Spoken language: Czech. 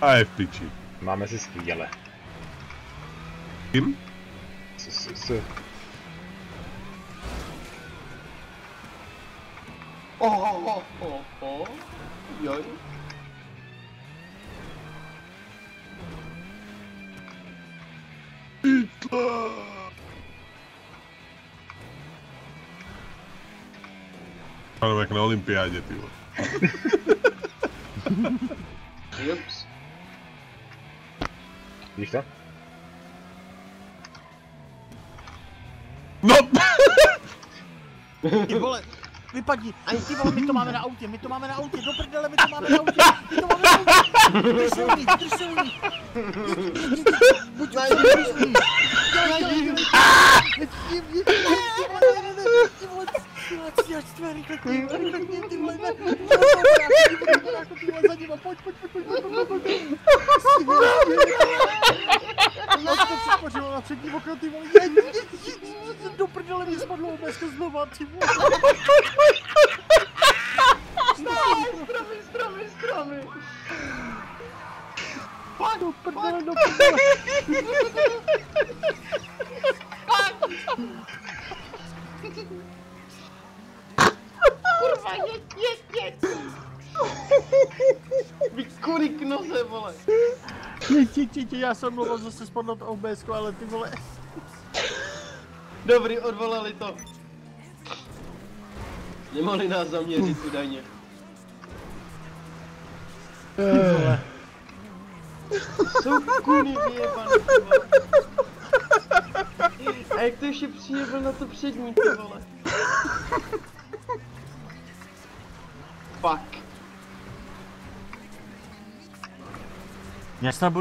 Ale wtyci. Mamy zyski, oh, oh, oh, joj. Pizza! Ano, jak na olympiádě, ty. Jups. Víš to? No! Ty vole, vypadni, ani ty vole, my to máme na autě, my to máme na autě, do prdele, my to máme na autě, my to máme na autě, drž se umí, drž se umí. Buď umí, dělej, dělej, dělej, ty vole, ne, ne, ne, ty vole, ty vole, stíhač tvé, rychle, ty vole, rychle, ty, ty vole, ne, ty vole, ty vole, za nima, pojď, pojď, pojď, pojď, pojď, pojď, pojď, Já to přeskočilo na přední okno, ty vole, je, je, je, je, do prdele mi spadlo obesko znova, ty vole. Stromy, stromy, stromy. Do prdele, do prdele. Kurva, jeď, jeď, jeď. Vy kurik noze, vole. Ti, ti, ti, já jsem mluvil zase spadnout OBS, ale ty vole. Dobrý, odvolali to. Nemohli nás zaměřit údajně. Jsou kuny vyjebaný, ty vole. A jak to ještě přijebl na to přední, ty vole. Fuck. Já snad budu